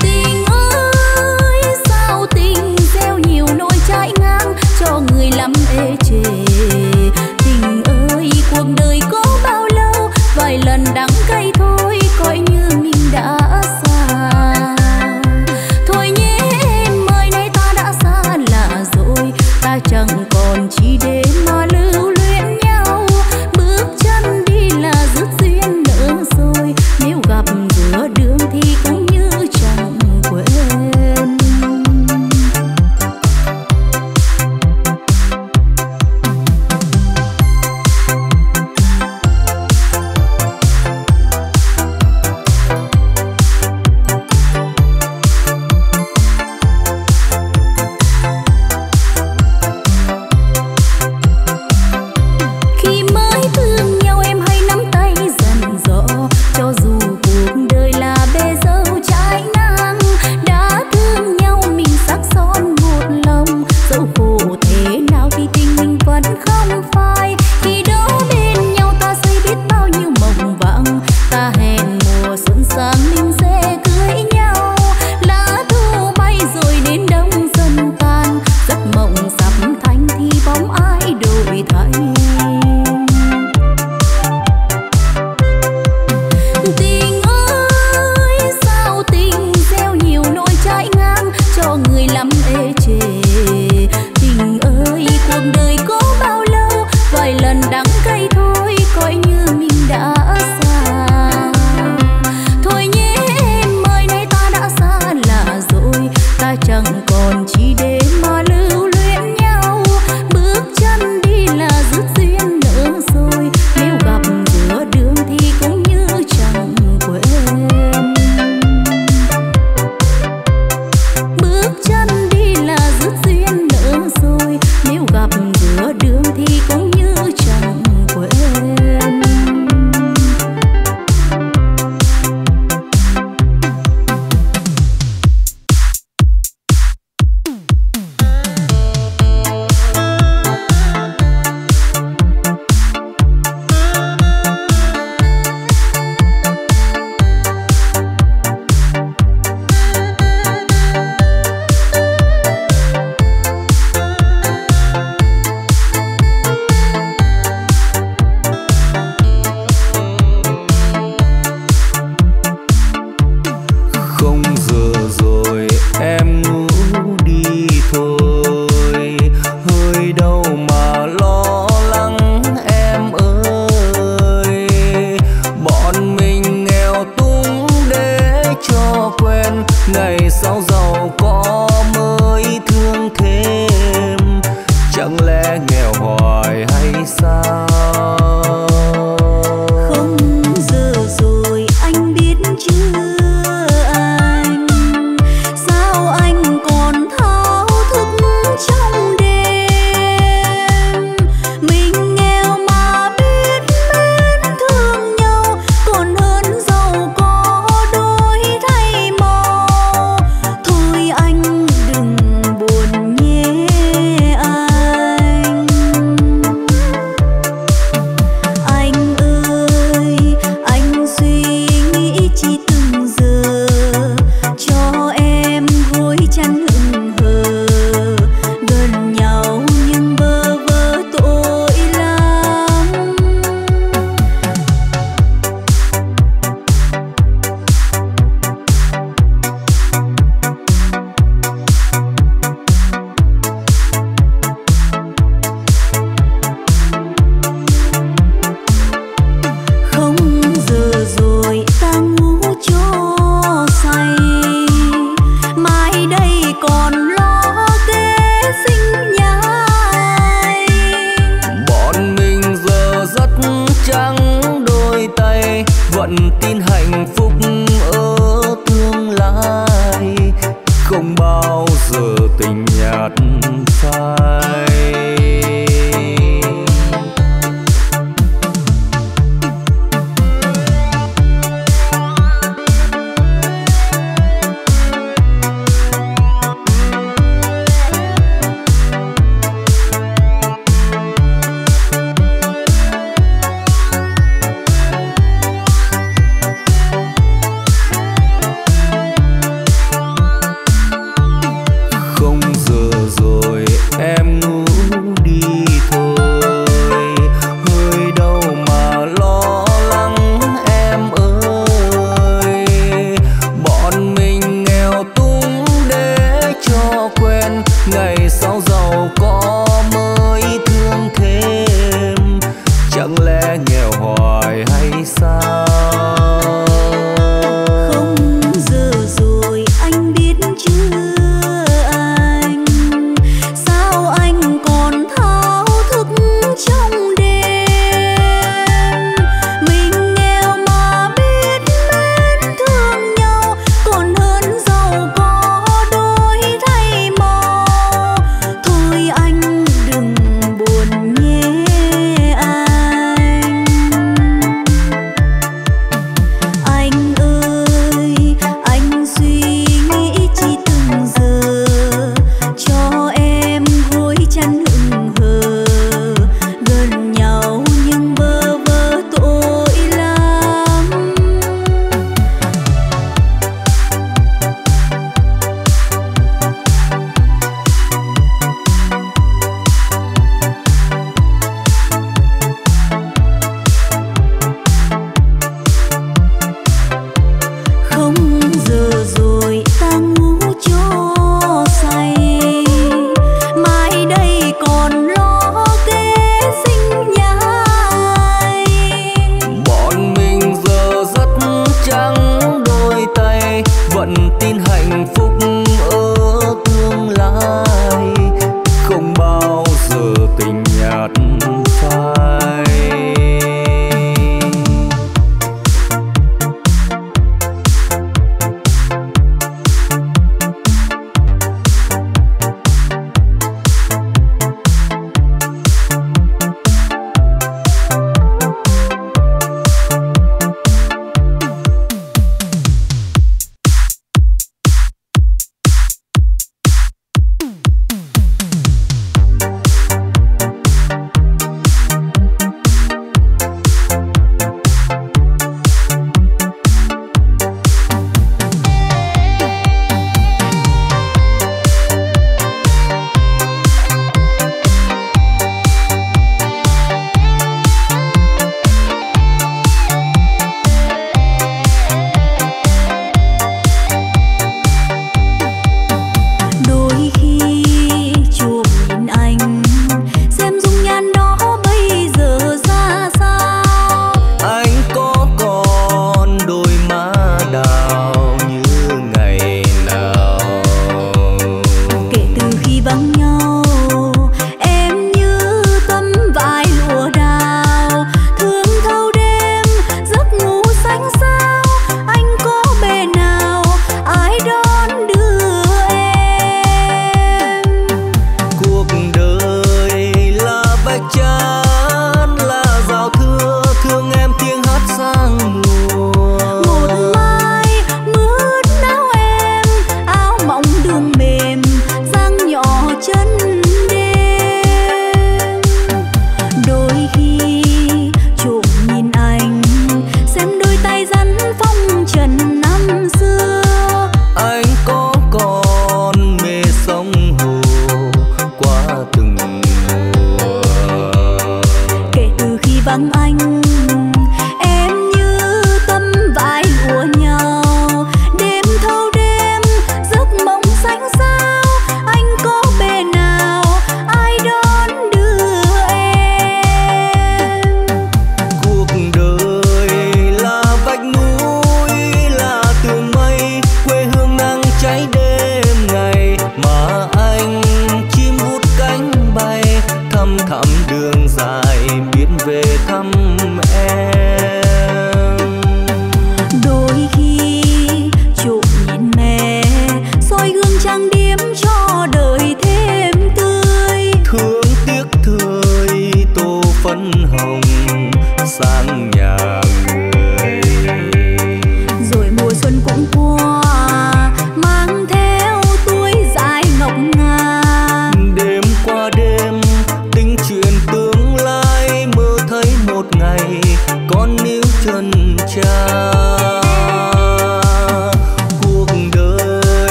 tình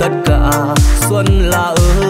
tất cả xuân là ơi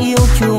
yêu chung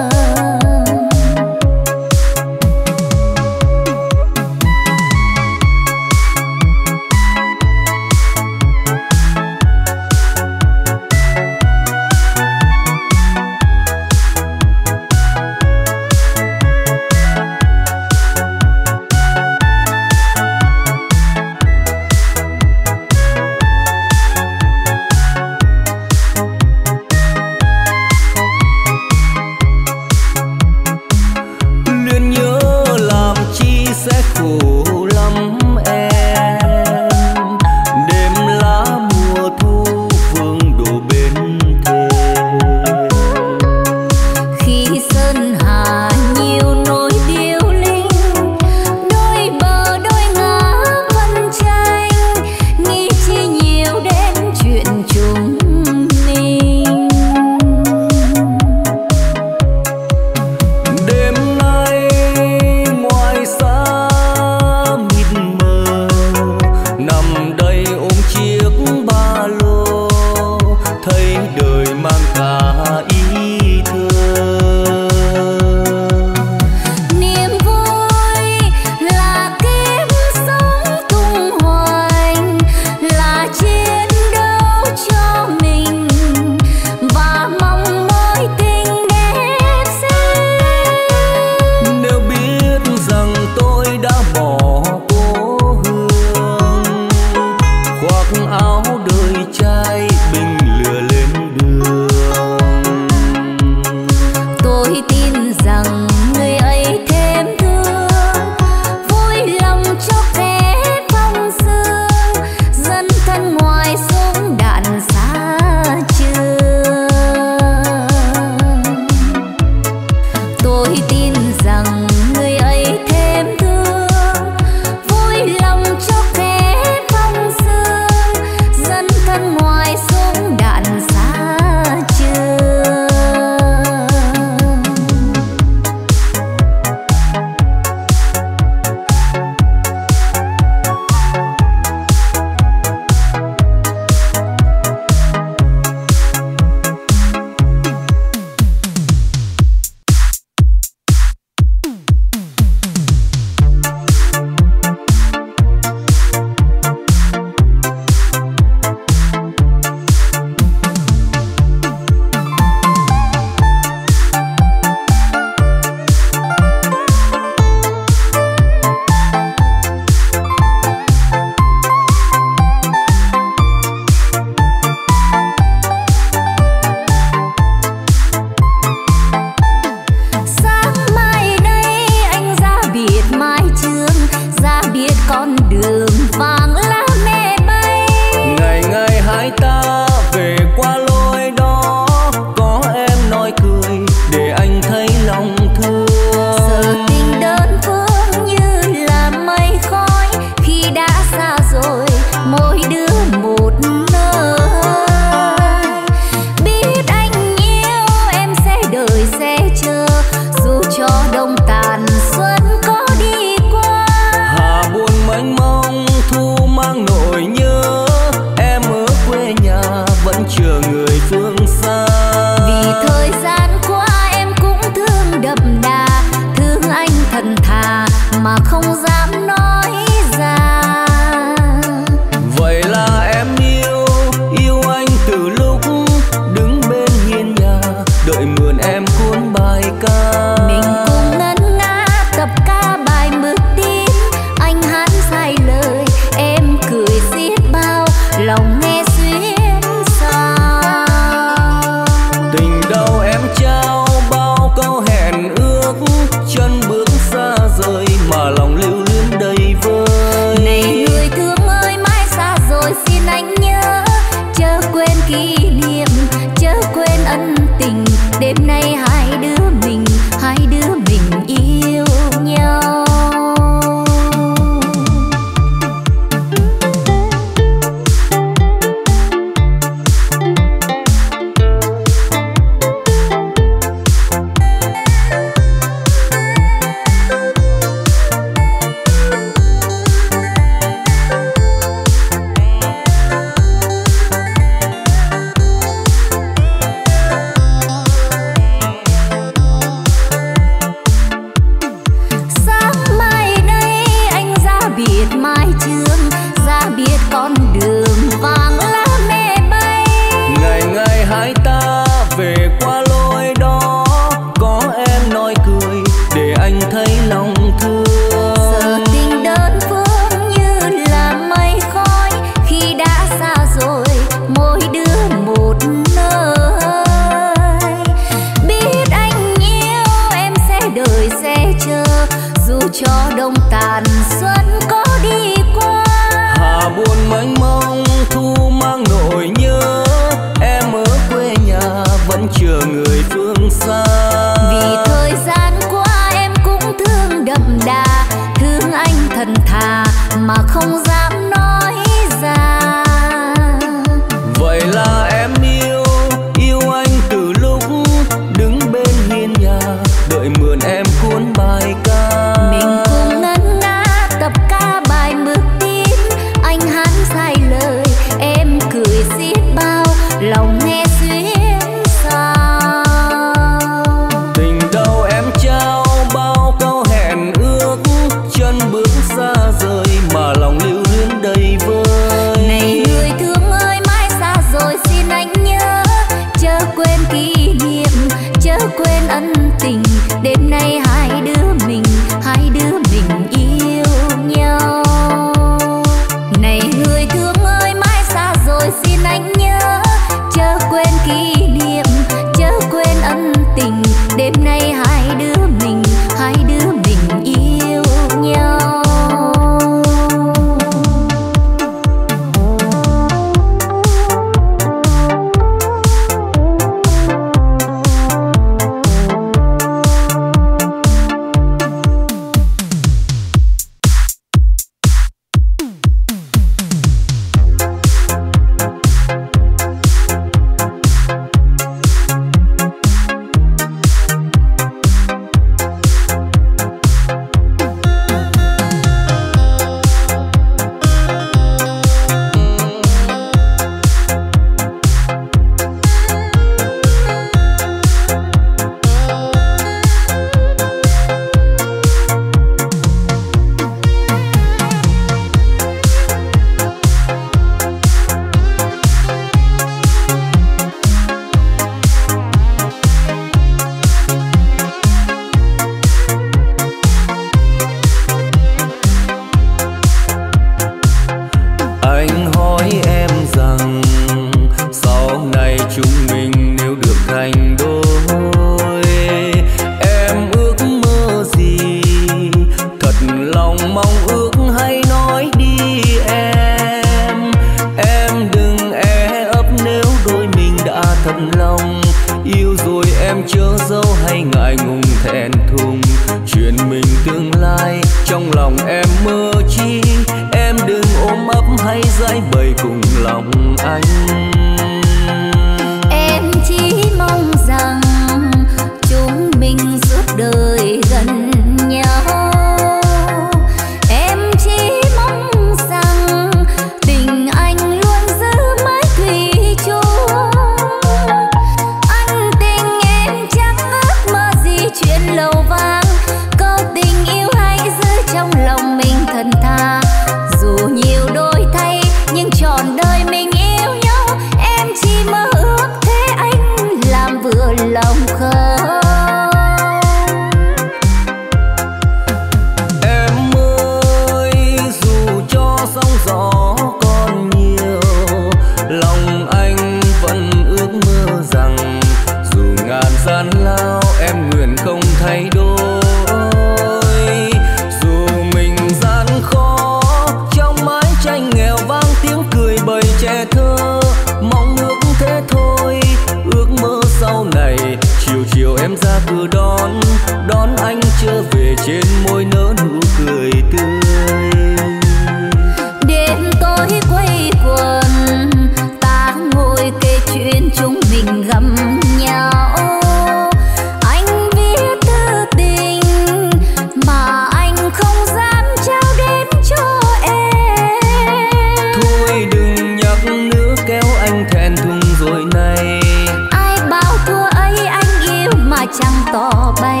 chẳng tỏ bay.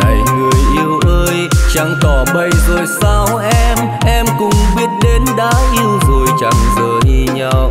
Này người yêu ơi chẳng tỏ bay rồi sao em? Em cũng biết đến đã yêu rồi, chẳng rời nhau.